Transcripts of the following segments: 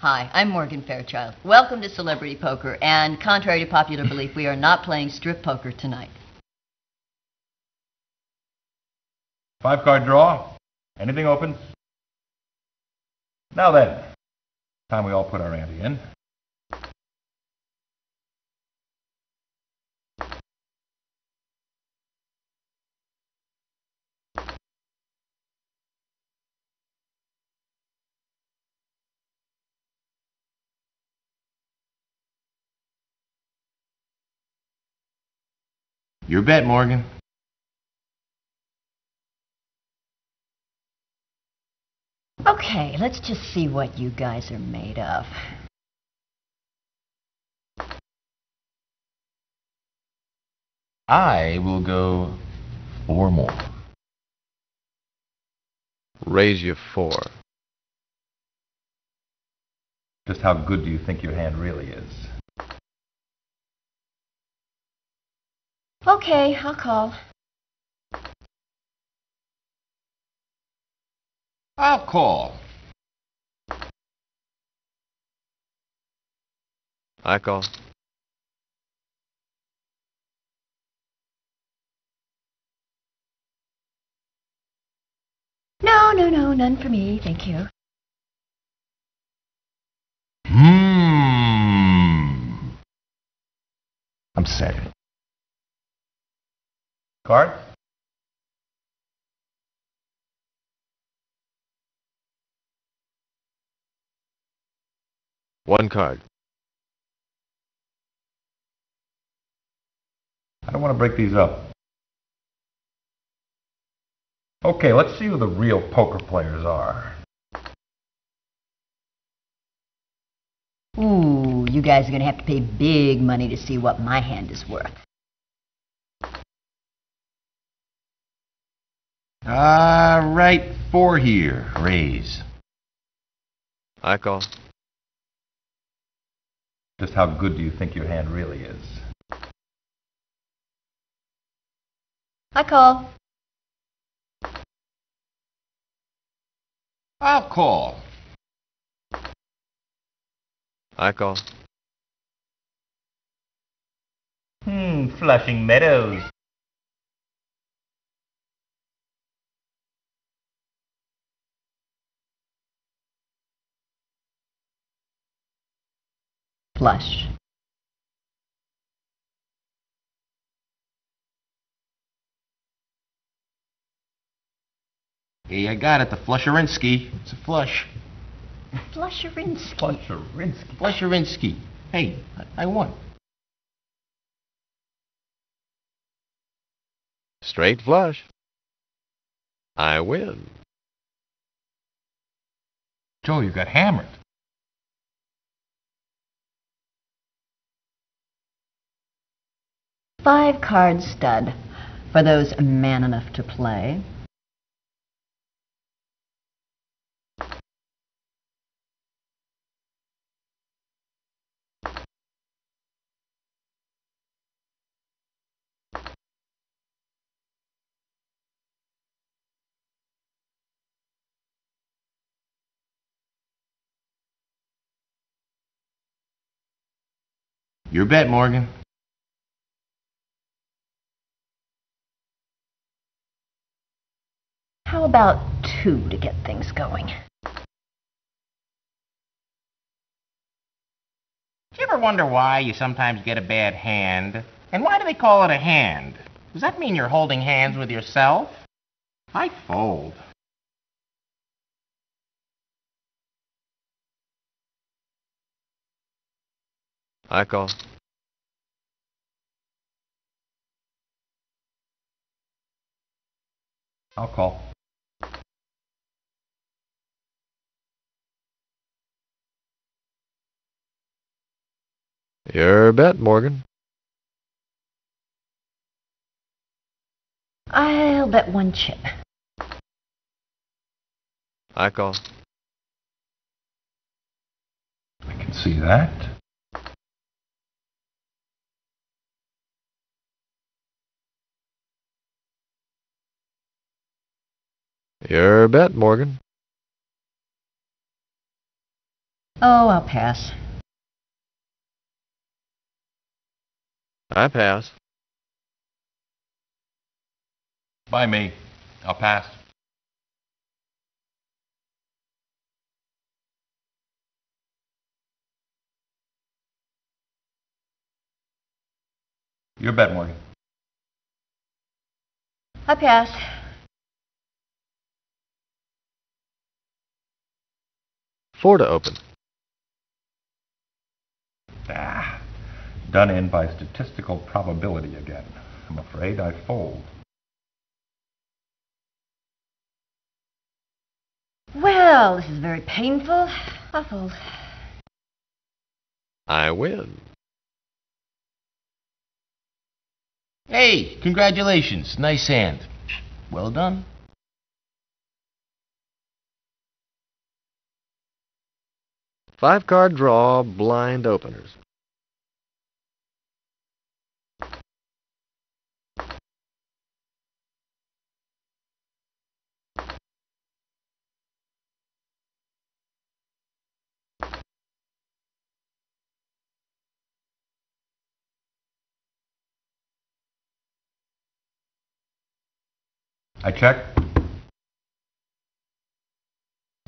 Hi, I'm Morgan Fairchild. Welcome to Celebrity Poker, and contrary to popular belief, we are not playing strip poker tonight. Five card draw. Anything open? Now then, time we all put our ante in. Your bet, Morgan. Okay, let's just see what you guys are made of. I will go four more. Raise you four. Just how good do you think your hand really is? Okay, I'll call. I'll call. I call. No, no, no, none for me, thank you. Hmm. I'm set. Card? One card. I don't want to break these up. Okay, let's see who the real poker players are. Ooh, you guys are gonna have to pay big money to see what my hand is worth. All right, four here. Raise. I call. Just how good do you think your hand really is? I call. I'll call. I call. Hmm, Flushing Meadows. Flush. Hey, I got it. The Flusherinsky. It's a flush. Flusherinsky. Flusherinsky. Flusherinsky. Hey, I, I won. Straight flush. I win. Joe, you got hammered. Five card stud for those man enough to play. Your bet, Morgan. About two to get things going? Do you ever wonder why you sometimes get a bad hand? And why do they call it a hand? Does that mean you're holding hands with yourself? I fold. I call. I'll call. Your bet, Morgan. I'll bet one chip. I call. I can see that. Your bet, Morgan. Oh, I'll pass. I pass. By me. I'll pass. Your bet, Morgan. I pass. Four to open. Ah, done in by statistical probability again. I'm afraid I fold. Well, this is very painful. I'll fold. I win. Hey, congratulations. Nice hand. Well done. Five card draw, blind openers. I check.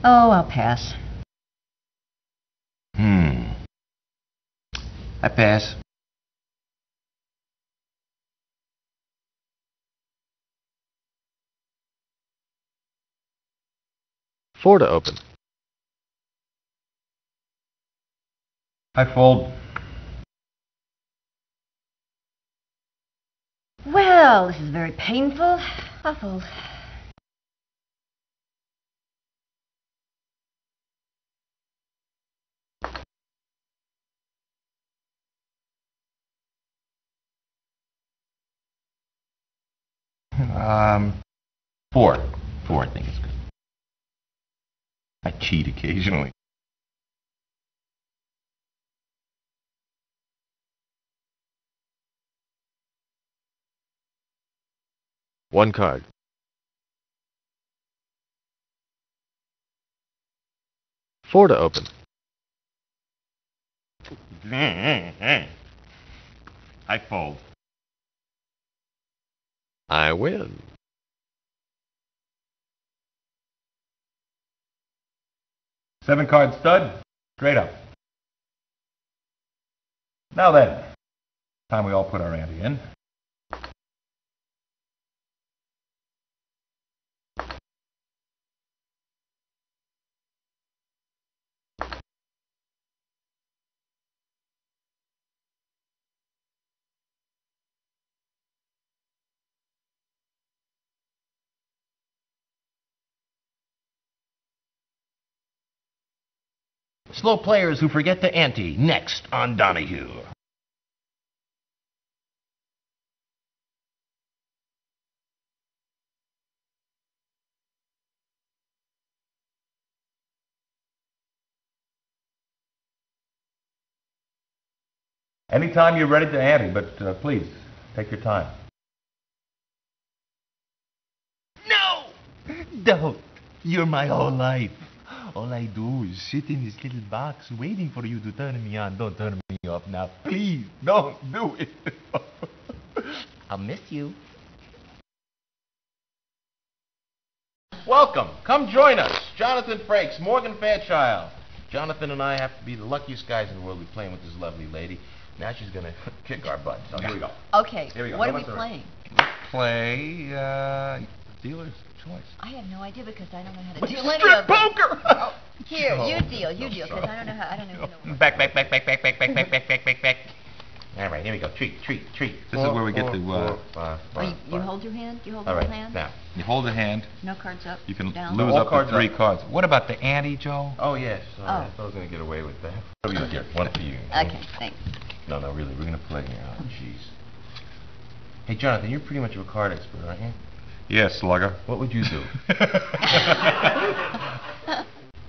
Oh, I'll pass. Hmm. I pass. Four to open. I fold. Well, this is very painful. I'll. Um, four. Four, I think is good. I cheat occasionally. One card. Four to open. I fold. I win. Seven card stud. Straight up. Now then, time we all put our ante in. Slow players who forget to ante. Next on Donahue. Anytime you're ready to ante, but uh, please, take your time. No! Don't. You're my whole life. All I do is sit in this little box waiting for you to turn me on. Don't turn me off now. Please, don't do it. I'll miss you. Welcome. Come join us. Jonathan Frakes, Morgan Fairchild. Jonathan and I have to be the luckiest guys in the world. We're playing with this lovely lady. Now she's going to kick our butts. So here we go. Okay, Here we go. what are we playing? Play uh, dealer's choice. I have no idea because I don't know how to do any Strip of poker! Oh, here, you Oh, deal, you no, deal, because I don't know how, I don't know. know. Back, back, back, back, back, back, back, back, back, back, back, back. All right, here we go. Treat, treat, treat. This is where we get to, uh, Oh, you, you hold your hand? You hold the All whole right, hand? now. You hold a hand, No cards up? you can down? lose All up to three up. cards. What about the ante, Joe? Oh, yes. Sorry, I Oh. thought I was going to get away with that. Oh, you here. One for you. Okay, thanks. No, no, really. We're going to play here. Oh, jeez. Hey, Jonathan, you're pretty much of a card expert, aren't you? Yes, slugger. What would you do?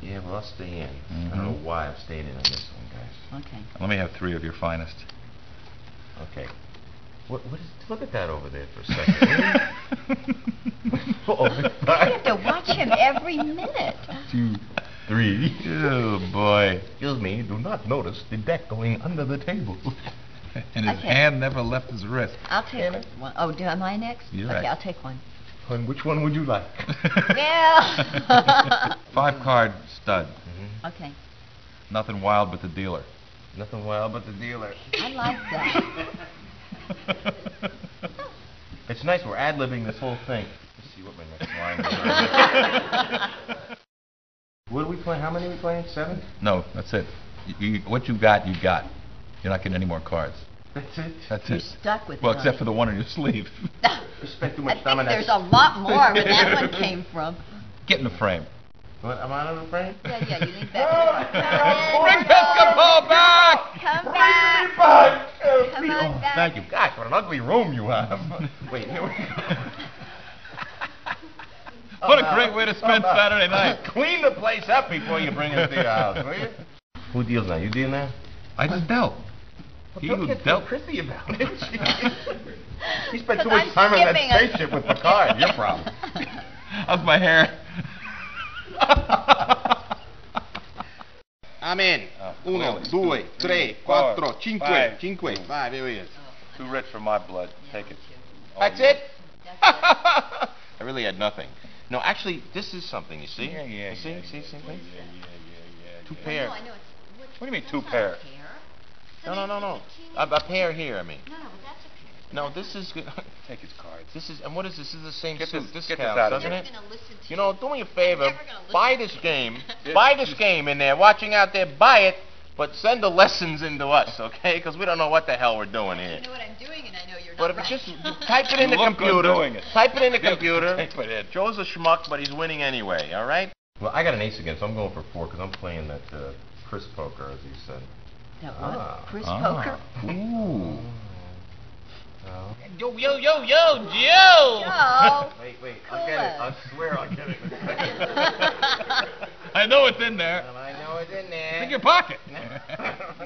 yeah, well, I'll stay in. I don't mm-hmm. know why I'm staying in on this one, guys. Okay. Let me have three of your finest. Okay. What, what is, look at that over there for a second. will you? You have to watch him every minute. Two. three. Oh, boy. Excuse me, do not notice the deck going under the table. And his Okay. hand never left his wrist. I'll take one. Oh, do am I next? You're okay, right. I'll take one. And which one would you like? Yeah. Five card stud. Mm-hmm. okay, Nothing wild but the dealer. Nothing wild but the dealer. I like that. It's nice, we're ad-libbing this whole thing. Let's see what my next line is. What are we playing, how many are we playing, seven? No, that's it. You, you, what you got, you got. You're not getting any more cards. That's it? That's You're it. stuck with Well, it. except for the one on your sleeve. We spent too I much think time on that. there's a lot more where that one came from. Get in the frame. What, am I on the frame? Yeah, yeah, you oh, lean back. Bring basketball back! Come back. Come oh, on oh, back. Thank you. Gosh, what an ugly room you have. Wait, here we go. What a oh, great way to spend Saturday night. Clean the place up before you bring us to your house, uh, will you? Who deals now? You deal now? I just dealt. He Don't who get so dealt. prissy about it. he spent too much I'm time on that spaceship with Picard. Your problem. How's my hair? Amen. Oh, Uno, due, tre, quattro, cinque, cinque, five. Here he is. Too rich for my blood. Take it. That's it. I really had nothing. No, actually, this is something. You see? Yeah, yeah, You see? yeah, see? yeah, See? yeah, See? yeah, yeah, yeah, Two yeah. pair. No, I know. What do you mean two not pair? A. No, no, no, no. It's a A, a pair here. I mean. No, no, but that's a pair. No, this is good. Take his cards. This is and what is this? This is the same Get suit. this- This, get this counts, out of doesn't I'm it? listen You know, do me a favor. never gonna listen Buy this game. buy this game in there. Watching out there. Buy it. But send the lessons into us, okay? Because we don't know what the hell we're doing here. I here. know what I'm doing, and I know you're But not if right. just type it in You the look good computer. doing it. Type it in the computer. type it in. Joe's a schmuck, but he's winning anyway. All right. Well, I got an ace again, so I'm going for four because I'm playing that uh, Chris poker, as he said. That what? Ah. Chris Ah. Poker? Ooh. Yo, yo, yo, yo, Joe! Joe! Wait, wait, Cool I'll get it. it. I swear I'll get it. I know it's in there. and I know it's in there. It's in your pocket.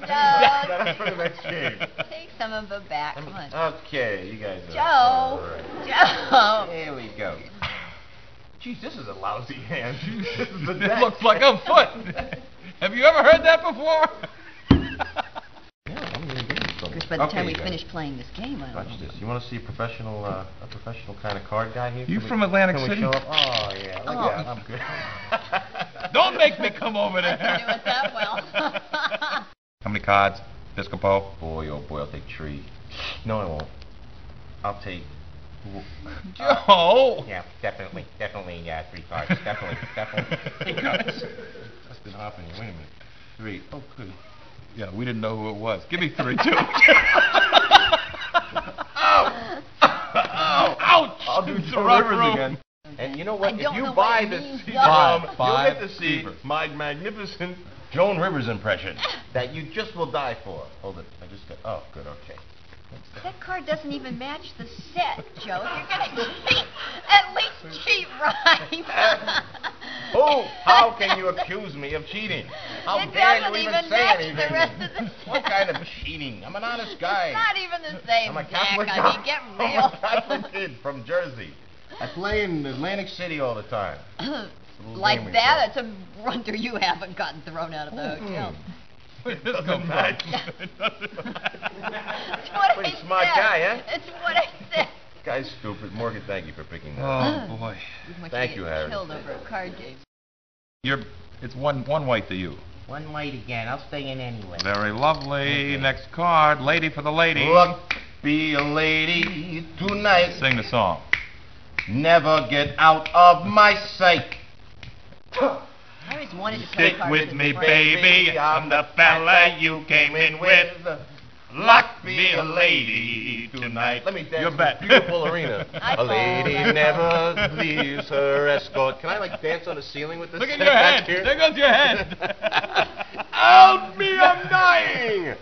Yeah, that's for the next game. Take some of it back. Come on. Okay, you guys are. Joe! all right. Joe! Here we go. Jeez, this is a lousy hand. this is the It looks like a foot. Have you ever heard that before? Yeah, I'm gonna give you by the Okay, time we finish playing this game, I don't Watch know. this. You want to see a professional, uh, a professional kind of card guy here? You Can we- from Atlantic can we City? show up? Oh yeah, look Oh. at that. I'm good. Don't make me come over there. I can do it that well. How many cards? Piscopo? boy, oh boy, I'll take tree. No, I won't. I'll take. Joe! Yeah, definitely, definitely, yeah, three cards. Definitely, definitely. Three cards. That's been happening. Wait a minute. Three. Oh, good. Yeah, we didn't know who it was. Give me three, too. Ow! Ow! Ouch! I'll do It's a Joe rough Rivers room. again. And you know what? I If you buy it the CD though. ROM, Five, you'll get to see my magnificent Joan Rivers impression that you just will die for. Hold it. I just got. Oh, good. Okay. That card doesn't even match the set, Joe. If you're gonna cheat, at least cheat right. Oh, how can you accuse me of cheating? How It dare doesn't you even, even say match the anything? rest of the what kind of cheating? I'm an honest guy. It's not even the same I'm a deck. Catholic I guy. mean, get I'm a Catholic kid from Jersey. I play in Atlantic City all the time. like that, play. it's a wonder you haven't gotten thrown out of the hotel. Where'd this Doesn't come from? match. It doesn't matter. It's what Pretty I smart said. guy, huh? It's what I said. Guy's stupid. Morgan, thank you for picking that. Oh, boy. Thank you, Harry. Killed over a card game. You're, it's one, one white to you. One white again. I'll stay in anyway. Very lovely. Next card, lady for the lady. Look, be a lady tonight. Sing the song. Never get out of my sight. I always wanted to play Stick cards with me, baby. I'm the fella you came in with. Luck be a lady tonight. Let me dance You to bet. this beautiful arena. a lady never leaves her escort. Can I like dance on the ceiling with this? Look at your back head. here? There goes your head. Help me, I'm dying!